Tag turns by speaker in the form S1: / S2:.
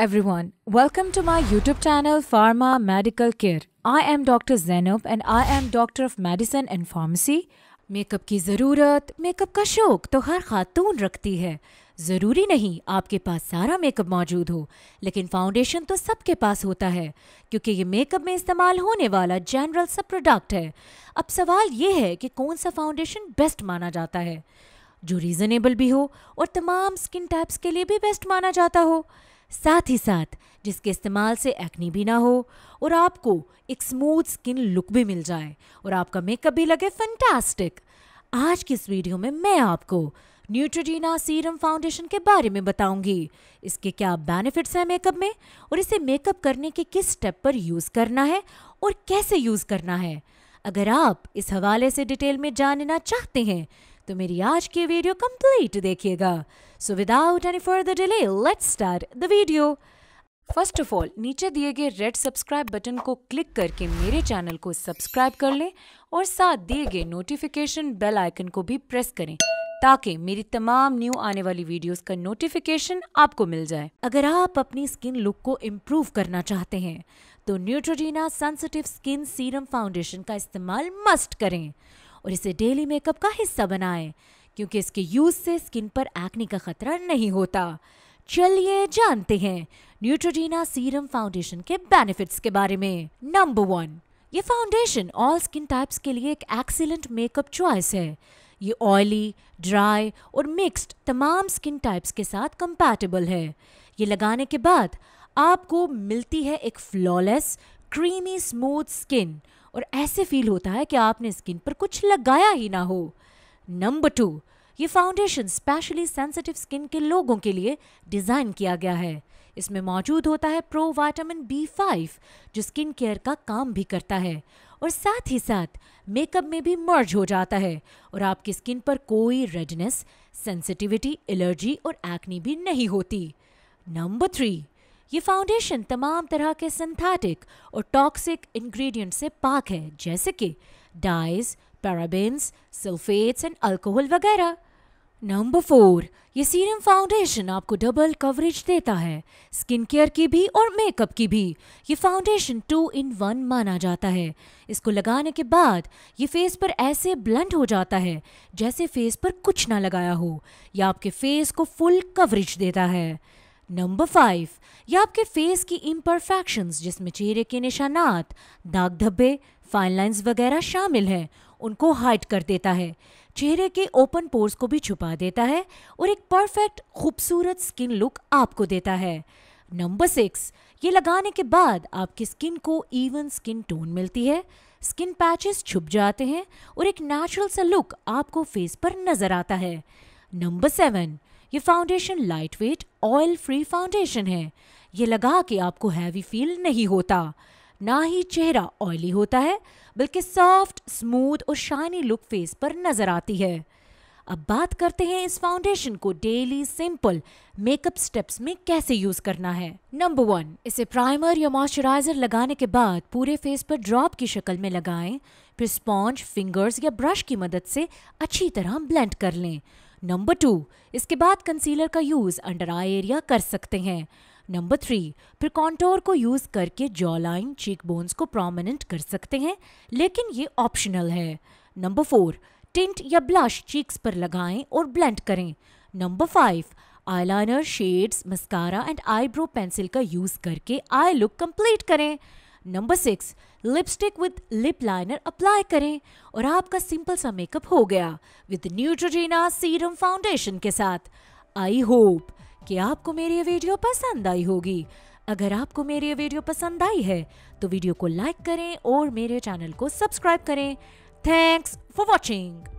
S1: everyone. Welcome to my YouTube channel, Pharma Medical Care. I am Dr. Zainab and I am Doctor of Medicine and Pharmacy. Makeup की ज़रूरत makeup का शौक तो हर खातून रखती है ज़रूरी नहीं आपके पास सारा मेकअप मौजूद हो, लेकिन फाउंडेशन तो सबके पास होता है, क्योंकि ये मेकअप में इस्तेमाल होने वाला जनरल सा प्रोडक्ट है अब सवाल ये है कि कौन सा फाउंडेशन बेस्ट माना जाता है जो रीज़नेबल भी हो और तमाम स्किन टाइप्स के लिए भी बेस्ट माना जाता हो साथ ही साथ जिसके इस्तेमाल से एक्नी भी ना हो और आपको एक स्मूथ स्किन लुक भी मिल जाए और आपका मेकअप भी लगे फंटास्टिक आज की इस वीडियो में मैं आपको न्यूट्रोजीना सीरम फाउंडेशन के बारे में बताऊँगी। इसके क्या बेनिफिट्स हैं मेकअप में और इसे मेकअप करने के किस स्टेप पर यूज़ करना है और कैसे यूज़ करना है। अगर आप इस हवाले से डिटेल में जानना चाहते हैं तो मेरी आज की वीडियो कंप्लीट देखिएगा। So without any further delay let's start the video first of all नीचे दिए गए रेड सब्सक्राइब बटन को क्लिक करके मेरे चैनल को सब्सक्राइब कर लें और साथ दिए गए नोटिफिकेशन बेल आइकन को भी प्रेस करें ताकि मेरी तमाम न्यू आने वाली वीडियोस का नोटिफिकेशन आपको मिल जाए। अगर आप अपनी स्किन लुक को इम्प्रूव करना चाहते हैं तो Neutrogena sensitive skin serum foundation का इस्तेमाल मस्ट करें। और इसे डेली मेकअप का हिस्सा बनाएँ, क्योंकि इसके यूज़ से स्किन पर एक्नी का खतरा नहीं होता। चलिए जानते हैं न्यूट्रोजीना सीरम फाउंडेशन के बेनिफिट्स के बारे में। नंबर वन ये फाउंडेशन ऑल स्किन टाइप्स के लिए एक एक्सीलेंट मेकअप चॉइस है। ये ऑयली ड्राई और मिक्स्ड तमाम स्किन टाइप्स के साथ कंपैटिबल है। ये लगाने के बाद आपको मिलती है एक फ्लॉलेस क्रीमी स्मूथ स्किन और ऐसे फील होता है कि आपने स्किन पर कुछ लगाया ही ना हो। नंबर टू ये फाउंडेशन स्पेशली सेंसिटिव स्किन के लोगों के लिए डिज़ाइन किया गया है। इसमें मौजूद होता है प्रो वाइटामिन बी फाइव जो स्किन केयर का काम भी करता है। और साथ ही साथ मेकअप में भी मर्ज हो जाता है। और आपकी स्किन पर कोई रेडनेस सेंसिटिविटी एलर्जी और एक्नी भी नहीं होती। नंबर थ्री ये फाउंडेशन तमाम तरह के सिंथेटिक और टॉक्सिक इंग्रेडिएंट से पाक है, जैसे कि dyes parabens sulphates and alcohol वगैरह। नंबर फोर ये सीरम फाउंडेशन आपको डबल कवरेज देता है स्किन केयर की भी और मेकअप की भी। ये फाउंडेशन टू इन वन माना जाता है। इसको लगाने के बाद ये फेस पर ऐसे ब्लंट हो जाता है, जैसे फेस पर कुछ ना लगाया हो, या आपके फेस को फुल कवरेज देता है। नंबर फाइव यह आपके फेस की इम्परफेक्शंस जिसमें चेहरे के निशानात दाग धब्बे फाइन लाइन्स वगैरह शामिल हैं, उनको हाइड कर देता है। चेहरे के ओपन पोर्स को भी छुपा देता है और एक परफेक्ट खूबसूरत स्किन लुक आपको देता है। नंबर सिक्स, ये लगाने के बाद आपकी स्किन को इवन स्किन टोन मिलती है। स्किन पैचेस छुप जाते हैं और एक नेचुरल सा लुक आपको फेस पर नज़र आता है। नंबर सेवन ये foundation light weight oil free foundation है। ये लगा के आपको हैवी फील नहीं होता। ना ही चेहरा ऑयली होता है, बल्कि सॉफ्ट स्मूथ और शाइनी लुक फेस पर नज़र आती है। अब बात करते हैं इस फाउंडेशन को डेली सिंपल मेकअप स्टेप्स में कैसे यूज़ करना है। नंबर वन इसे प्राइमर या मॉइस्चराइजर लगाने के बाद पूरे फेस पर ड्रॉप की शक्ल में लगाएँ। फिर स्पॉन्ज फिंगर्स या ब्रश की मदद से अच्छी तरह ब्लेंड कर लें। नंबर टू इसके बाद कंसीलर का यूज़ अंडर आई एरिया कर सकते हैं। नंबर थ्री फिर कॉन्टोर को यूज़ करके जॉ लाइन चीक बोन्स को प्रोमिनेंट कर सकते हैं, लेकिन ये ऑप्शनल है। नंबर फोर टिंट या ब्लश चीक्स पर लगाएँ और ब्लेंड करें। Number five eyeliner shades mascara and eyebrow pencil का यूज़ करके आई लुक कंप्लीट करें। Number six lipstick with lip liner apply करें और आपका सिंपल सा मेकअप हो गया विद न्यूट्रोजीना सीरम फाउंडेशन के साथ। आई होप कि आपको मेरी ये वीडियो पसंद आई होगी। अगर आपको मेरी ये वीडियो पसंद आई है तो वीडियो को लाइक करें और मेरे चैनल को सब्सक्राइब करें। Thanks for watching